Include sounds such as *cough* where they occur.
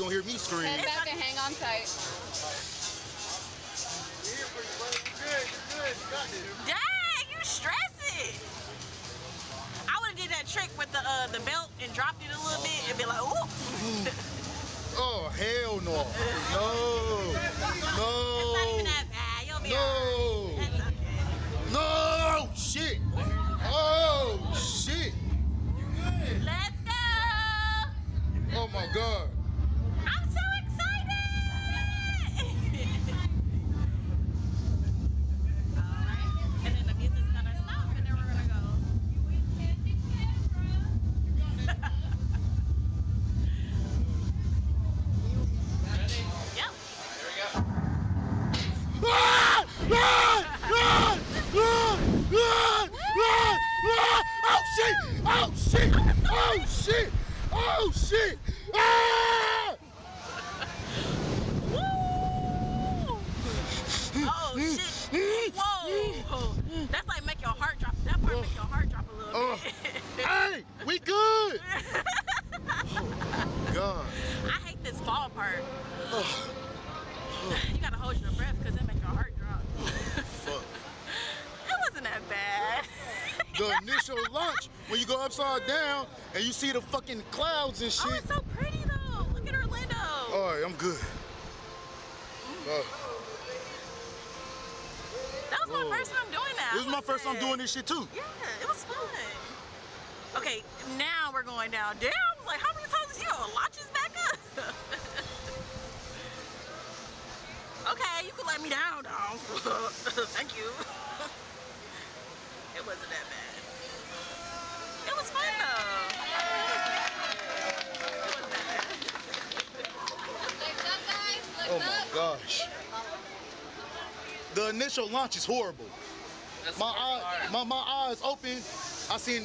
You gonna hear me scream. Head back and hang on tight. Dang, you stressing. I would have did that trick with the uh, the belt and dropped it a little bit and be like, ooh. *laughs* Oh hell no. No. It's not even No. that bad. You'll be No. alright. That's okay. No shit. Oh shit. Let's go. Oh my god. I'm so excited. Alright. And then the music's gonna stop and then we're gonna go. Yep. Ah! Ah! Ah! Ah! Ah! Ah! Ah! Oh shit! Oh shit! Oh shit! Oh shit! Ah! Woo! Oh shit! Whoa! That's like make your heart drop. That part make your heart drop a little Oh. bit. *laughs* Hey, we good. *laughs* God. I hate this fall part. You gotta hold your breath because it make your heart drop. Fuck. It wasn't that bad. The initial launch when you go upside down and you see the fucking clouds and shit. Oh, shit. it's so pretty though. Look at Orlando. All right, I'm good. Oh, uh. That was my oh. first time doing that. this is my first time doing this shit too. Yeah, it was fun. Okay, now we're going down. Damn, I was like, how many times is you gonna launch us back up? *laughs* okay, you can let me down, dog. *laughs* Thank you. *laughs* it wasn't that bad. It was fun though. It wasn't that bad. Legs up, guys. Legs Oh my up. Gosh. The initial launch is horrible. That's My eye, my, my eyes open. I seen